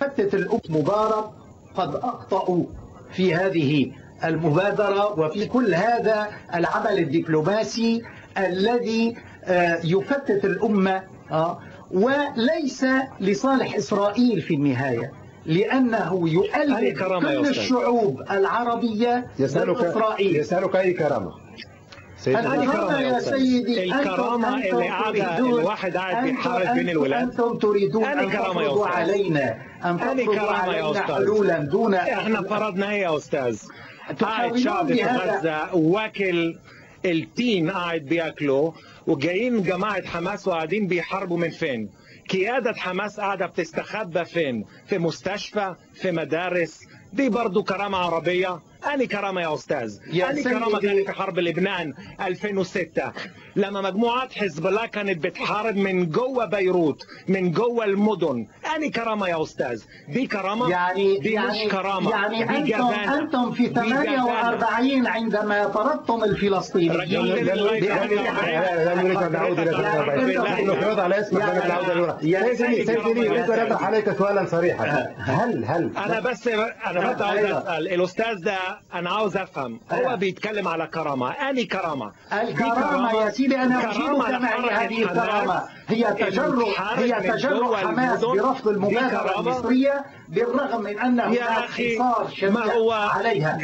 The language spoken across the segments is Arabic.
فتت الأم مبارك قد أخطأوا في هذه المبادرة وفي كل هذا العمل الدبلوماسي الذي آه، يفتت الأمة آه، وليس لصالح إسرائيل في النهاية لأنه يؤلف كل الشعوب العربية يسألك إسرائيل يسألك أي كرامة؟ الكرامة يا سيدي الكرامة اللي قاعدة الواحد قاعد بيحارب بين الولاد أنتم تريدون أن تفرضوا علينا أن تفرضوا علينا حلولا دون إحنا فرضنا إيه يا أستاذ؟ قاعد شعب في غزة واكل التين قاعد بياكله وجايين جماعة حماس وقاعدين بيحاربوا من فين؟ قيادة حماس قاعدة بتستخبى فين؟ في مستشفى؟ في مدارس؟ دي برضو كرامة عربية أني كرامة يا أستاذ أني كرامة كانت في حرب لبنان 2006 لما مجموعات حزب الله كانت بتحارب من جوه بيروت من جوه المدن أني كرامة يا أستاذ دي كرامة يعني دي يعني مش كرامة يعني دي أنتم, جبانة أنتم في دي جبانة. 48 عندما طردتم نريد لا نريد أن نعود إلى نفرض على اسمك لا نعود إلى سيدي سيدي أريد أن أطرح عليك سؤالا صريحا هل هل أنا بس أنا بس عاوز اسال الاستاذ ده أنا عاوز أفهم. هو بيتكلم على كرامة. اني كرامة؟ دي الكرامة يا سيدي كرامة أجيبك معي لحركة هذه الكرامة. حماس هي تجرؤ هي تجرؤ حماس. برفض كرامة. المصرية بالرغم من أن هناك حصار شديد عليها.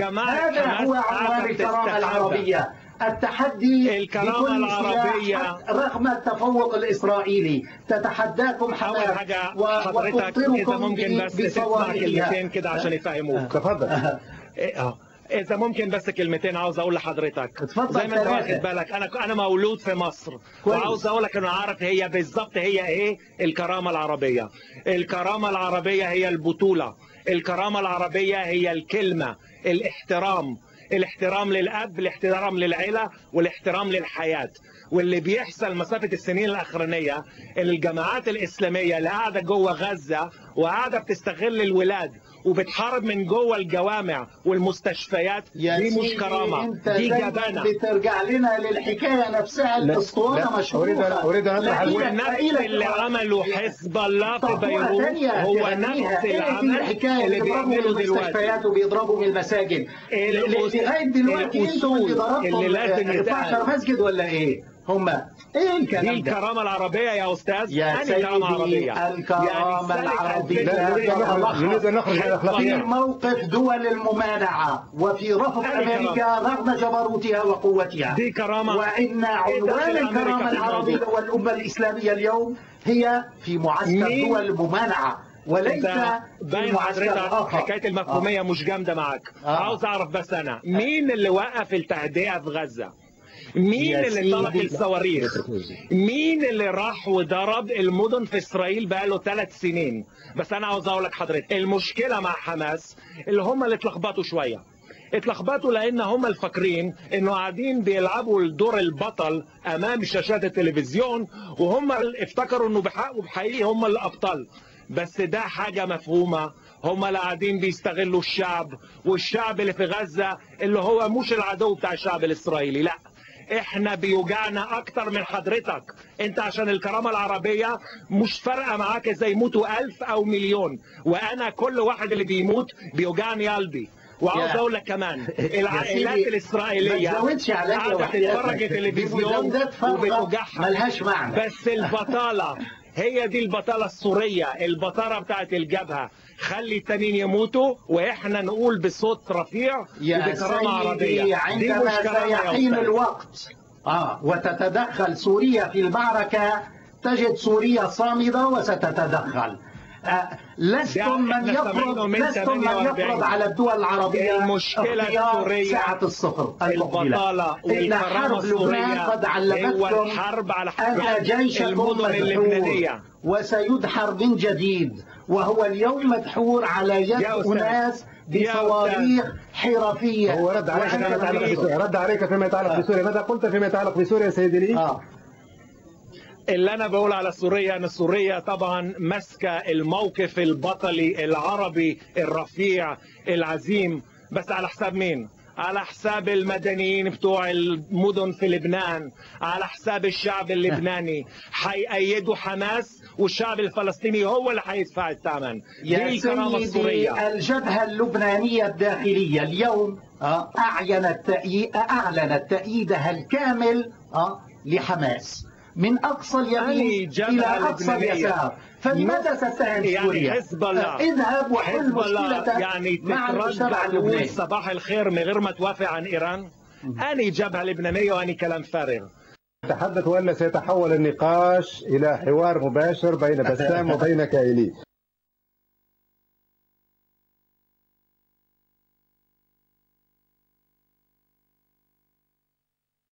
هذا هو عنوان الكرامة بتستخبى. العربية. التحدي الكرامة العربية. رغم التفوق الإسرائيلي. تتحداكم حماس حاجة و- حضرتك إذا وتبطركم ممكن بس تسمع. كلمتين كده عشان يفهموك. تفضل. إيه، آه. إذا ممكن بس كلمتين عاوز أقول لحضرتك. اتفضل زي ما أنت. واخد بالك أنا أنا مولود في مصر. كويس. وعاوز أقول لك إنه عارف هي بالظبط هي إيه؟ الكرامة العربية. الكرامة العربية هي البطولة. الكرامة العربية هي الكلمة الاحترام. الاحترام للأب الاحترام للعيلة والاحترام للحياة. واللي بيحصل مسافة السنين الأخرانية ان الجماعات الإسلامية اللي قاعدة جوه غزة وقاعدة بتستغل الولاد وبتحارب من جوه الجوامع والمستشفيات يا دي مش كرامة انت دي جبانة بترجع لنا للحكاية نفسها الأسطوانة لا، مشهورة لا، هي- والنفس هي- اللي عمله حزب الله في بيروت هو. نفس العمل الحكاية اللي بيعمله من دلوقتي المستشفيات وبيضربوا من المساجد لغايه دلوقتي أنتم اللي ضربتم اللي لازم يتقال. 12 مسجد ولا إيه؟ هم إيه دي الكلام ده؟ الكرامة العربية يا أستاذ. يا سيدي يعني العربية. لا نريد أن نخرج نريد أن نخرج عن في الأخلاقيات موقف دول الممانعة وفي رفض أي أمريكا رغم جبروتها وقوتها. دي كرامة؟ وإن عنوان في العربية الموضوع. والأمة الإسلامية اليوم هي في معسكر؟ دول الممانعة وليس في باين حضرتك حكايه المفهومية مش جامدة معاك آه. عاوز أعرف بس أنا مين اللي وقف التهدئة في غزة؟ مين اللي سيدي. الصواريخ؟ مين اللي راح وضرب المدن في إسرائيل بقاله ثلاث سنين؟ بس أنا عاوز أقول لك حضرتك المشكلة مع حماس اللي هم اللي اتلخبطوا شوية. اتلخبطوا لأن هم الفاكرين إنه قاعدين بيلعبوا الدور البطل أمام شاشات التلفزيون وهم اللي افتكروا إنه بحق وبحقيقي هم الأبطال. بس ده حاجة مفهومة. هم اللي قاعدين بيستغلوا الشعب والشعب اللي في غزة اللي هو مش العدو بتاع الشعب الإسرائيلي لأ. إحنا بيوجعنا أكتر من حضرتك. أنت عشان الكرامة العربية مش فارقة معاك اذا يموتوا ألف أو مليون. وأنا كل واحد اللي بيموت بيوجعني قلبي. وعاوز أقول لك كمان العائلات الإسرائيلية ما تزودش عليا. تتفرج فارغة وبتوجعها. ملهاش معنى. بس البطالة هي دي البطالة السورية البطالة بتاعت الجبهة. خلي التانيين يموتوا وإحنا نقول بصوت رفيع يا وبكرامة عربية. سيدي دي مش عندما كرامة سيحين. الوقت. آه وتتدخل سوريا في المعركة تجد سوريا صامدة وستتدخل. لستم من يفرض لستم من 48. يفرض على الدول العربية المشكلة السورية ساعة الصفر. البطالة إن حرب لبنان قد علمتكم الحرب على أن جيشكم مدحور وسيدحر من جديد وهو اليوم مدحور على يد. أناس بصواريخ حرفية هو رد عليك فيما يتعلق بسوريا رد عليك فيما يتعلق بسوريا ماذا قلت فيما يتعلق بسوريا سيدي لي آه. اللي أنا بقول على سوريا إن سوريا طبعا ماسكة الموقف البطلي العربي الرفيع العظيم. بس على حساب مين؟ على حساب المدنيين بتوع المدن في لبنان. على حساب الشعب اللبناني. هيأيدوا حماس والشعب الفلسطيني هو اللي هيدفع الثمن. يا سيدي الجبهة اللبنانية الداخلية اليوم آه، أعلنت تأييدها الكامل آه، لحماس. من أقصى اليمين جبهة إلى أقصى لبنانية. اليسار. فلماذا تتهم يعني سوريا؟ حزب الله. اذهب وحل مشكلتك يعني مع المجتمع اللبناني صباح الخير من غير ما توافق عن إيران. أني جبهة لبنانية وأني كلام فارغ. تحدث ولا سيتحول النقاش إلى حوار مباشر بين بسام وبين كايلي.